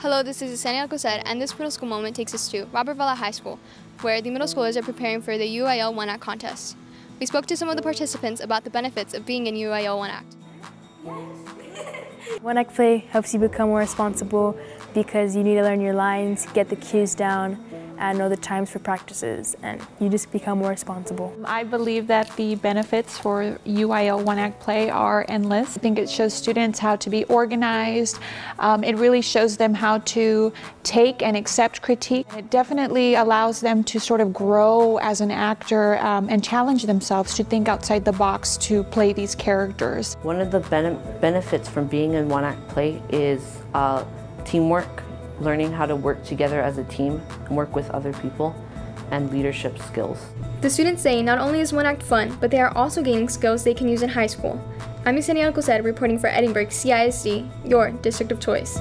Hello, this is Yesenia Alcocer, and this middle school moment takes us to Robert Vela High School, where the middle schoolers are preparing for the UIL One Act contest. We spoke to some of the participants about the benefits of being in UIL One Act. One Act Play helps you become more responsible because you need to learn your lines, get the cues down, and know the times for practices, and you just become more responsible. I believe that the benefits for UIL One Act Play are endless. I think it shows students how to be organized. Um, it really shows them how to take and accept critique. It definitely allows them to sort of grow as an actor um, and challenge themselves to think outside the box to play these characters. One of the ben benefits from being in One Act Play is uh, teamwork learning how to work together as a team, and work with other people, and leadership skills. The students say not only is One Act fun, but they are also gaining skills they can use in high school. I'm Yesenia Alcocer reporting for Edinburg CISD, your district of choice.